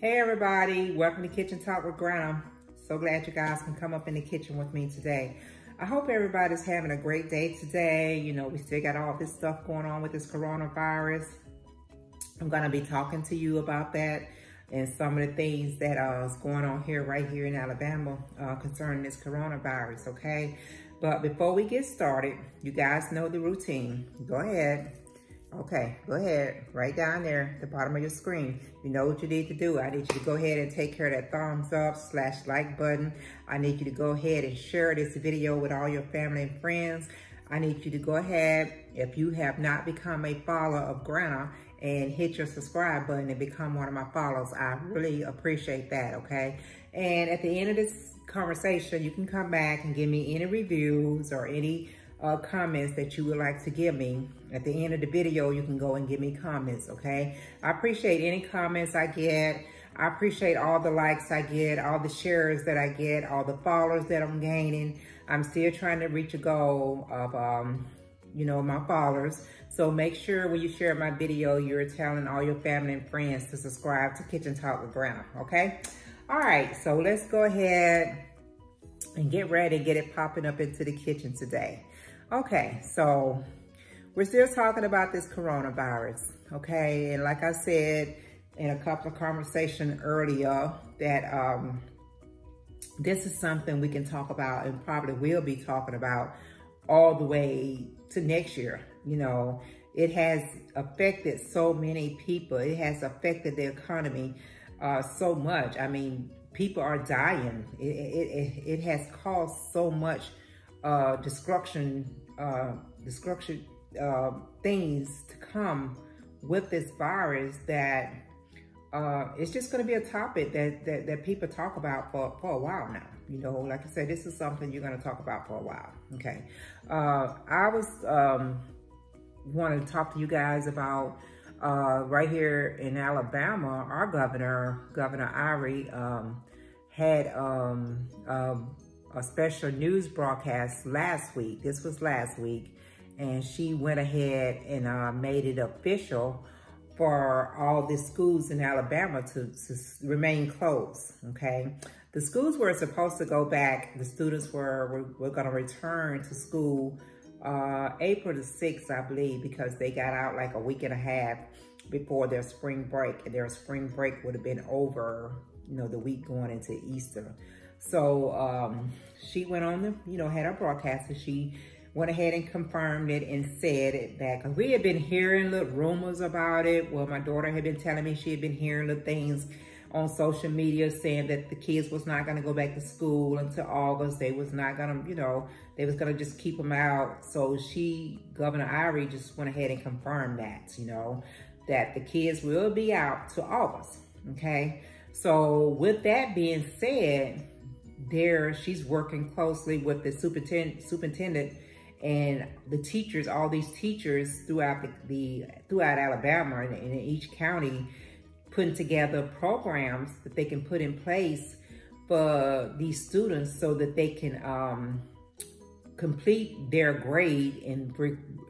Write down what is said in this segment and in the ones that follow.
Hey everybody, welcome to Kitchen Talk with Granna. So glad you guys can come up in the kitchen with me today. I hope everybody's having a great day today. You know, we still got all this stuff going on with this coronavirus. I'm gonna be talking to you about that and some of the things that uh, is going on here, right here in Alabama uh, concerning this coronavirus, okay? But before we get started, you guys know the routine. Go ahead, Okay, go ahead, right down there, the bottom of your screen. You know what you need to do. I need you to go ahead and take care of that thumbs up slash like button. I need you to go ahead and share this video with all your family and friends. I need you to go ahead, if you have not become a follower of Granna, and hit your subscribe button and become one of my followers. I really appreciate that, okay? And at the end of this conversation, you can come back and give me any reviews or any uh, comments that you would like to give me. At the end of the video, you can go and give me comments, okay? I appreciate any comments I get. I appreciate all the likes I get, all the shares that I get, all the followers that I'm gaining. I'm still trying to reach a goal of, um, you know, my followers. So make sure when you share my video, you're telling all your family and friends to subscribe to Kitchen Talk with Granna, okay? All right, so let's go ahead and get ready, get it popping up into the kitchen today. Okay, so we're still talking about this coronavirus, okay? And like I said in a couple of conversations earlier, that um, this is something we can talk about and probably will be talking about all the way to next year. You know, it has affected so many people. It has affected the economy uh, so much. I mean, people are dying. It, it, it, it has caused so much uh, destruction, uh, destruction uh, things to come with this virus that uh, it's just going to be a topic that, that, that people talk about for, for a while now. You know, like I said, this is something you're going to talk about for a while. Okay. Uh, I was um, wanting to talk to you guys about uh, right here in Alabama, our governor, Governor Ivey, um, had um, um a special news broadcast last week. This was last week. And she went ahead and uh, made it official for all the schools in Alabama to, to remain closed, okay? The schools were supposed to go back. The students were, were, were going to return to school uh, April the 6th, I believe, because they got out like a week and a half before their spring break. And their spring break would have been over, you know, the week going into Easter. So um, she went on the, you know, had her broadcast and she went ahead and confirmed it and said it that because we had been hearing little rumors about it. Well, my daughter had been telling me she had been hearing the things on social media saying that the kids was not going to go back to school until August. They was not going to, you know, they was going to just keep them out. So she, Governor Ivey, just went ahead and confirmed that, you know, that the kids will be out to August. Okay. So with that being said, there she's working closely with the superintendent, superintendent and the teachers, all these teachers throughout the, the throughout Alabama and in each county, putting together programs that they can put in place for these students so that they can um, complete their grade and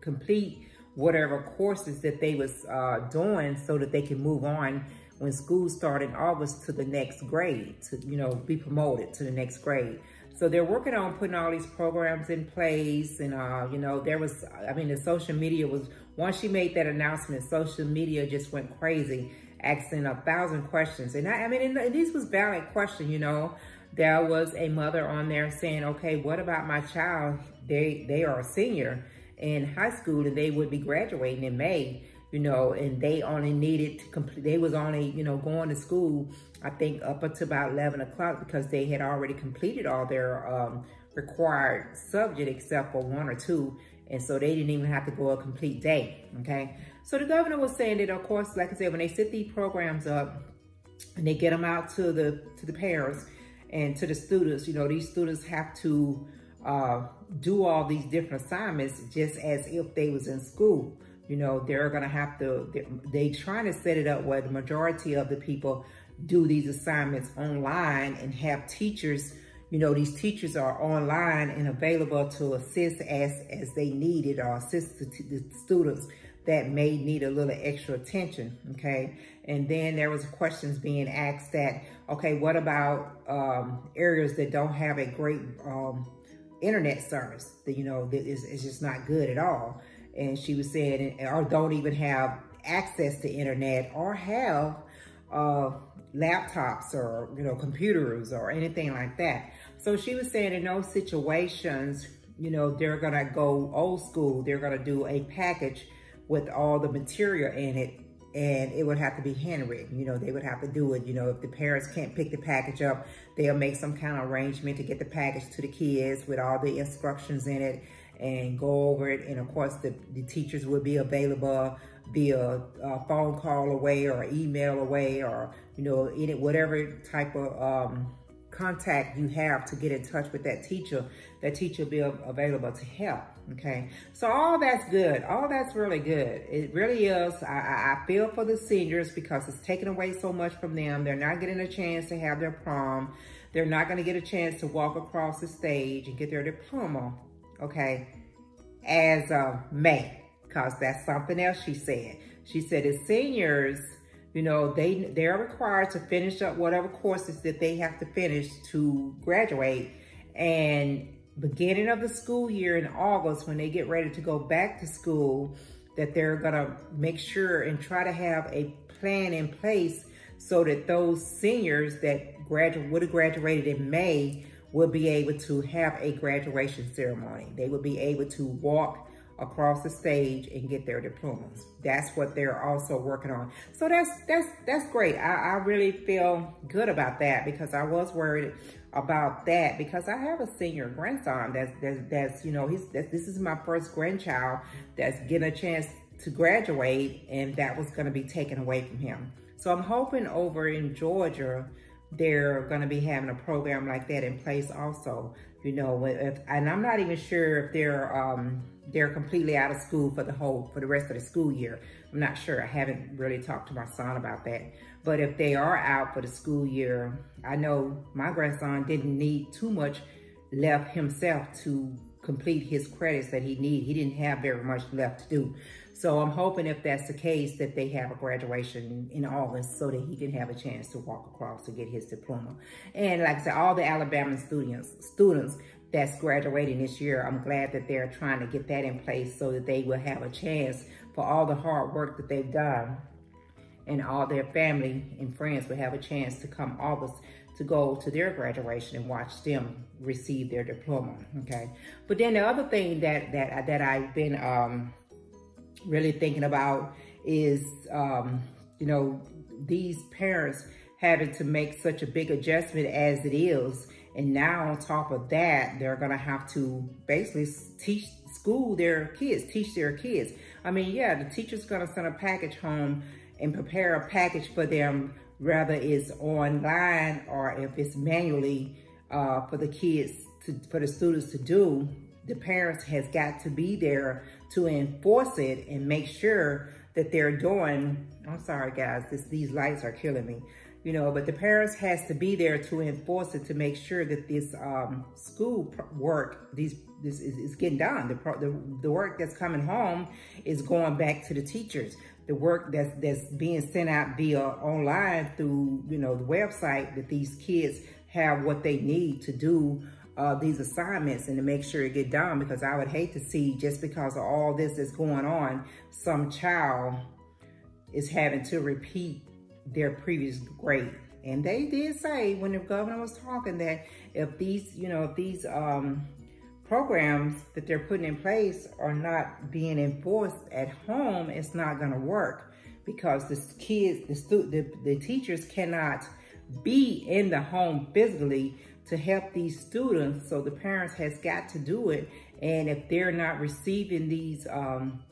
complete whatever courses that they was uh, doing so that they can move on when school started in August to the next grade, to, you know, be promoted to the next grade. So they're working on putting all these programs in place. And, uh, you know, there was, I mean, the social media was, once she made that announcement, social media just went crazy, asking a thousand questions. And I, I mean, and, these was valid questions, you know. There was a mother on there saying, okay, what about my child? They, they are a senior in high school and they would be graduating in May you know, and they only needed to complete, they was only, you know, going to school, I think up until about 11 o'clock because they had already completed all their um, required subject except for one or two. And so they didn't even have to go a complete day, okay? So the governor was saying that, of course, like I said, when they set these programs up and they get them out to the, to the parents and to the students, you know, these students have to uh, do all these different assignments just as if they was in school. You know, they're going to have to, they they trying to set it up where the majority of the people do these assignments online and have teachers, you know, these teachers are online and available to assist as, as they need it or assist the, the students that may need a little extra attention, okay? And then there was questions being asked that, okay, what about um, areas that don't have a great um, internet service that, you know, that is, is just not good at all. And she was saying, or don't even have access to internet or have uh, laptops or, you know, computers or anything like that. So she was saying in those situations, you know, they're going to go old school. They're going to do a package with all the material in it and it would have to be handwritten. You know, they would have to do it. You know, if the parents can't pick the package up, they'll make some kind of arrangement to get the package to the kids with all the instructions in it and go over it. And of course, the, the teachers will be available via a phone call away or email away or, you know, any whatever type of um, contact you have to get in touch with that teacher, that teacher will be available to help, okay? So all that's good. All that's really good. It really is. I, I feel for the seniors because it's taken away so much from them. They're not getting a chance to have their prom. They're not going to get a chance to walk across the stage and get their diploma, okay, as of May, because that's something else she said. She said as seniors, you know, they, they're required to finish up whatever courses that they have to finish to graduate. And beginning of the school year in August, when they get ready to go back to school, that they're gonna make sure and try to have a plan in place so that those seniors that graduate would have graduated in May will be able to have a graduation ceremony. They will be able to walk across the stage and get their diplomas. That's what they're also working on. So that's that's that's great. I, I really feel good about that because I was worried about that because I have a senior grandson that's that's, that's you know he's that's, this is my first grandchild that's getting a chance to graduate and that was going to be taken away from him. So I'm hoping over in Georgia they're going to be having a program like that in place also. You know, if, and I'm not even sure if they're um, they're completely out of school for the whole, for the rest of the school year. I'm not sure. I haven't really talked to my son about that. But if they are out for the school year, I know my grandson didn't need too much left himself to complete his credits that he needed. He didn't have very much left to do. So I'm hoping if that's the case that they have a graduation in August so that he can have a chance to walk across to get his diploma. And like I said, all the Alabama students, students that's graduating this year, I'm glad that they're trying to get that in place so that they will have a chance for all the hard work that they've done and all their family and friends will have a chance to come August to go to their graduation and watch them receive their diploma, okay? But then the other thing that that that I've been um, really thinking about is, um, you know, these parents having to make such a big adjustment as it is and now on top of that, they're gonna have to basically teach school their kids, teach their kids. I mean, yeah, the teacher's gonna send a package home and prepare a package for them, whether it's online or if it's manually uh, for the kids, to, for the students to do, the parents has got to be there to enforce it and make sure that they're doing, I'm sorry guys, this, these lights are killing me you know, but the parents has to be there to enforce it to make sure that this um, school work, these this is, is getting done. The, the, the work that's coming home is going back to the teachers. The work that's that's being sent out via online through you know the website that these kids have what they need to do uh, these assignments and to make sure it get done because I would hate to see just because of all this that's going on, some child is having to repeat their previous grade. And they did say when the governor was talking that if these, you know, if these um, programs that they're putting in place are not being enforced at home, it's not going to work because the kids, the, the, the teachers cannot be in the home physically to help these students. So the parents has got to do it. And if they're not receiving these um,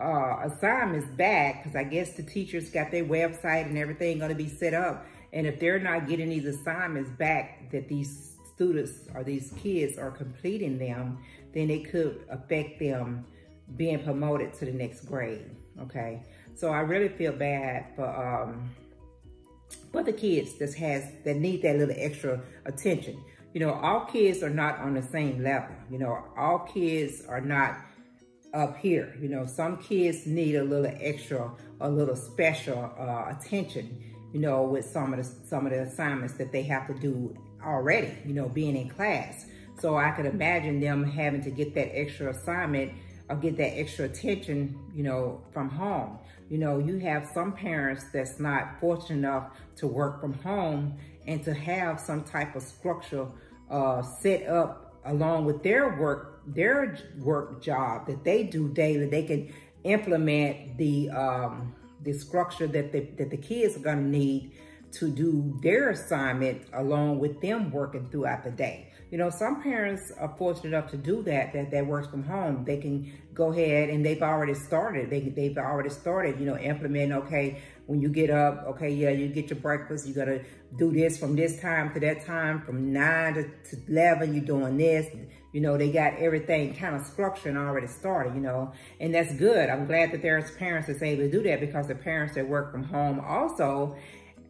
uh, assignments back, because I guess the teachers got their website and everything going to be set up. And if they're not getting these assignments back that these students or these kids are completing them, then it could affect them being promoted to the next grade, okay? So I really feel bad for um, for the kids that has that need that little extra attention. you know, all kids are not on the same level. You know, all kids are not up here. You know, some kids need a little extra, a little special uh, attention, you know, with some of the some of the assignments that they have to do already, you know, being in class. So I could imagine them having to get that extra assignment or get that extra attention, you know, from home. You know, you have some parents that's not fortunate enough to work from home and to have some type of structure uh, set up along with their work, their work job that they do daily. They can implement the um, the structure that the, that the kids are going to need to do their assignment along with them working throughout the day. You know, some parents are fortunate enough to do that, that that works from home. They can go ahead and they've already started. They, they've already started, you know, implementing, okay, when you get up, okay, yeah, you get your breakfast. You got to do this from this time to that time, from 9 to, to 11, you're doing this. You know, they got everything kind of structured and already started, you know, and that's good. I'm glad that there's parents that's able to do that because the parents that work from home also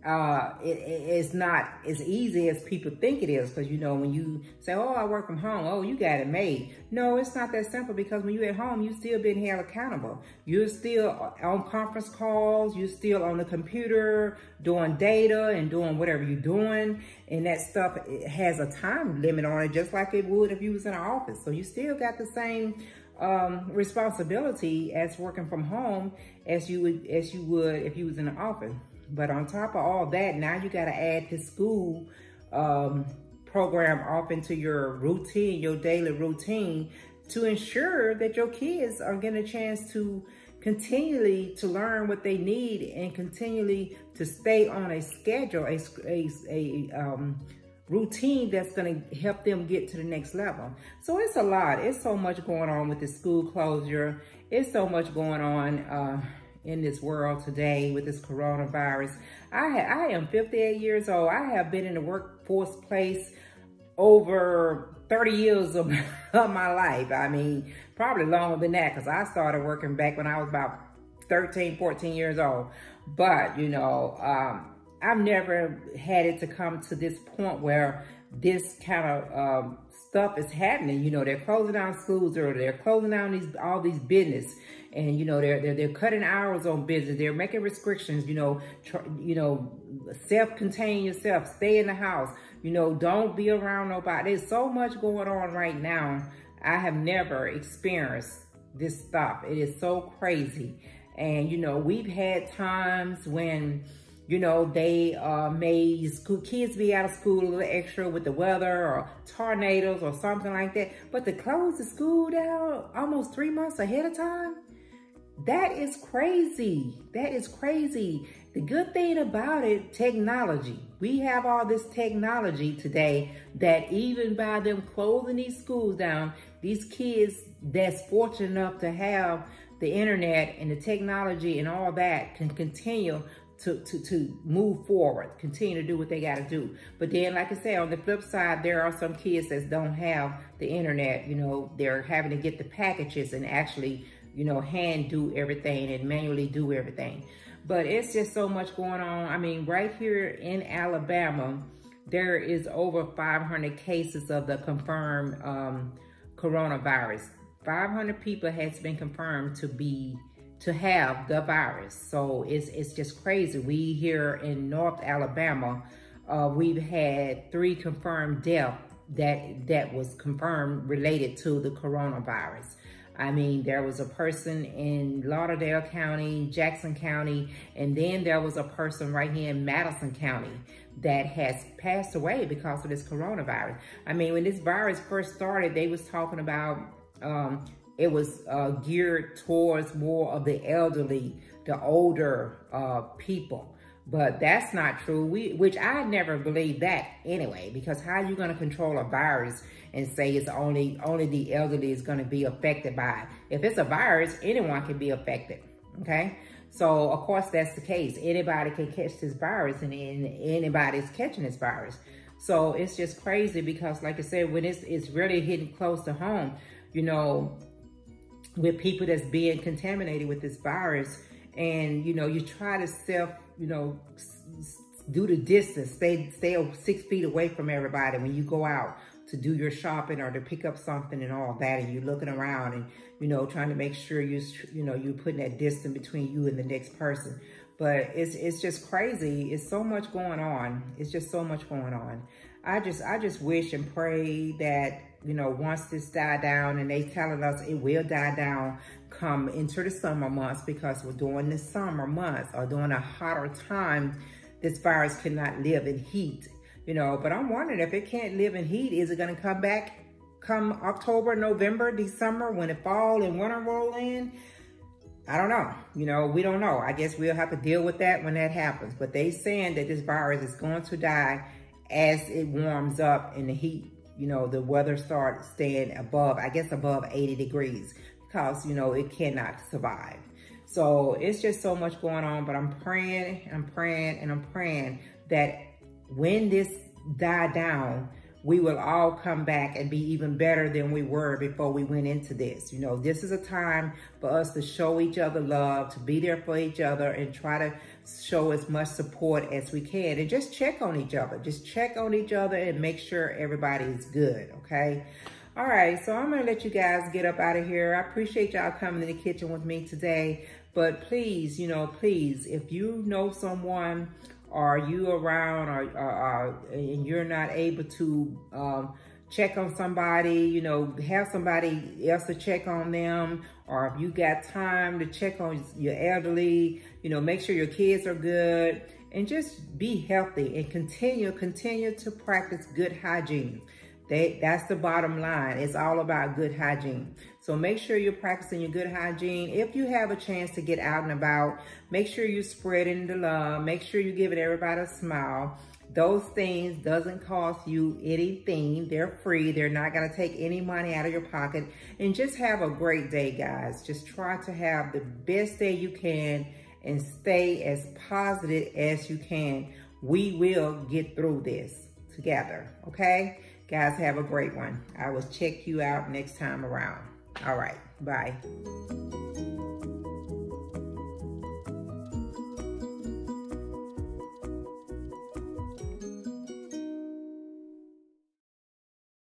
uh, it, it's not as easy as people think it is. Because, you know, when you say, oh, I work from home, oh, you got it made. No, it's not that simple because when you're at home, you're still being held accountable. You're still on conference calls. You're still on the computer doing data and doing whatever you're doing. And that stuff has a time limit on it, just like it would if you was in an office. So you still got the same um, responsibility as working from home as you would as you would if you was in an office. But on top of all that, now you got to add the school um, program off into your routine, your daily routine to ensure that your kids are getting a chance to continually to learn what they need and continually to stay on a schedule, a, a, a um, routine that's going to help them get to the next level. So it's a lot. It's so much going on with the school closure. It's so much going on. Uh, in this world today with this coronavirus. I, I am 58 years old. I have been in the workforce place over 30 years of, of my life. I mean, probably longer than that because I started working back when I was about 13, 14 years old. But, you know, um, I've never had it to come to this point where this kind of um, stuff is happening. You know, they're closing down schools or they're closing down these all these business and you know they're they're, they're cutting hours on business. They're making restrictions you know you know self-contain yourself. Stay in the house. You know don't be around nobody. There's so much going on right now. I have never experienced this stuff. It is so crazy. And you know we've had times when you know, they uh, made school, kids be out of school a little extra with the weather or tornadoes or something like that. But to close the school down almost three months ahead of time, that is crazy. That is crazy. The good thing about it, technology. We have all this technology today that even by them closing these schools down, these kids that's fortunate enough to have the internet and the technology and all that can continue to, to, to move forward, continue to do what they got to do. But then, like I said, on the flip side, there are some kids that don't have the internet. You know, they're having to get the packages and actually you know, hand do everything and manually do everything. But it's just so much going on. I mean, right here in Alabama, there is over 500 cases of the confirmed um, coronavirus. 500 people has been confirmed to be to have the virus. So it's it's just crazy. We here in North Alabama, uh, we've had three confirmed deaths that that was confirmed related to the coronavirus. I mean, there was a person in Lauderdale County, Jackson County, and then there was a person right here in Madison County that has passed away because of this coronavirus. I mean, when this virus first started, they was talking about um, it was uh, geared towards more of the elderly, the older uh, people. But that's not true, we, which I never believed that anyway, because how are you going to control a virus and say it's only, only the elderly is going to be affected by it? If it's a virus, anyone can be affected, okay? So, of course, that's the case. Anybody can catch this virus and anybody's catching this virus. So it's just crazy because, like I said, when it's, it's really hitting close to home, you know, with people that's being contaminated with this virus, and, you know, you try to self you know, do the distance. Stay, stay six feet away from everybody when you go out to do your shopping or to pick up something and all that. And you're looking around and, you know, trying to make sure you, you know, you're putting that distance between you and the next person. But it's, it's just crazy. It's so much going on. It's just so much going on. I just, I just wish and pray that, you know, once this die down and they telling us it will die down, come into the summer months because we're doing the summer months or during a hotter time, this virus cannot live in heat, you know, but I'm wondering if it can't live in heat, is it going to come back come October, November, December, when it fall and winter roll in? I don't know. You know, we don't know. I guess we'll have to deal with that when that happens. But they saying that this virus is going to die as it warms up in the heat. You know, the weather starts staying above, I guess above 80 degrees because, you know, it cannot survive. So it's just so much going on, but I'm praying, I'm praying, and I'm praying that when this die down, we will all come back and be even better than we were before we went into this. You know, this is a time for us to show each other love, to be there for each other and try to show as much support as we can and just check on each other. Just check on each other and make sure everybody is good, okay? All right, so I'm gonna let you guys get up out of here. I appreciate y'all coming in the kitchen with me today. But please, you know, please, if you know someone or you around or, or, or and you're not able to um, check on somebody, you know, have somebody else to check on them, or if you got time to check on your elderly, you know, make sure your kids are good and just be healthy and continue, continue to practice good hygiene. They, that's the bottom line. It's all about good hygiene. So make sure you're practicing your good hygiene. If you have a chance to get out and about, make sure you're spreading the love. Make sure you're giving everybody a smile. Those things doesn't cost you anything. They're free. They're not going to take any money out of your pocket. And just have a great day, guys. Just try to have the best day you can and stay as positive as you can. We will get through this together, okay? Guys, have a great one. I will check you out next time around. All right. Bye.